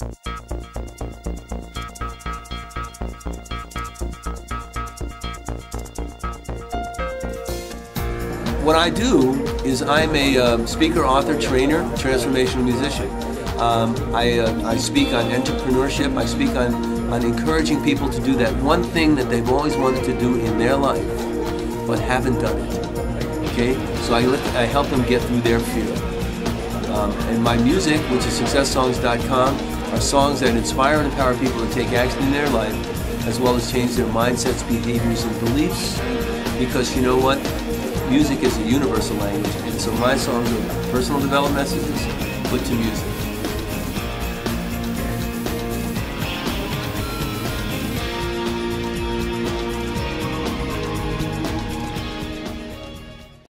What I do is I'm a um, speaker, author, trainer, transformational musician. Um, I, uh, I speak on entrepreneurship. I speak on, on encouraging people to do that one thing that they've always wanted to do in their life, but haven't done it. Okay? So I, lift, I help them get through their fear. Um, and my music, which is successsongs.com, are songs that inspire and empower people to take action in their life, as well as change their mindsets, behaviors, and beliefs. Because you know what? Music is a universal language, and so my songs are personal development messages put to music.